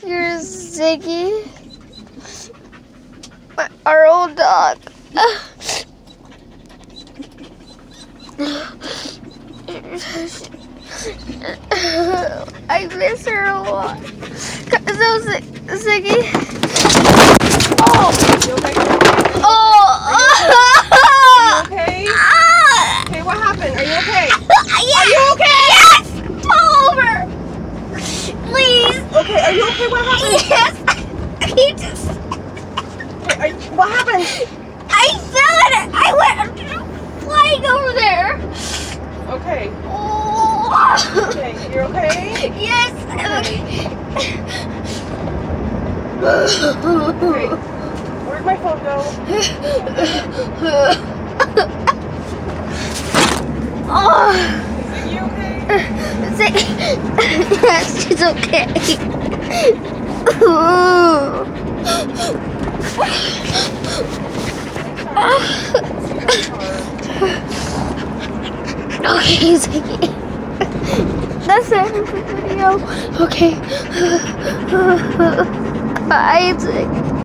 Here's Ziggy. My, our old dog. I miss her a lot. So, Ziggy. Oh! You okay? Oh! Okay. Ah! Okay, what happened? Are you okay? Are you okay? Yes! Pull over! Please! Okay, are you okay? What happened? Yes! He just. Okay, what happened? I fell in it! I went flying over there! Okay. Oh! Okay, you're okay? Yes! I'm Okay. okay. Where'd my phone go? Yes, she's okay. Okay, Ziggy. That's the end of the video. Okay. Bye, Ziggy.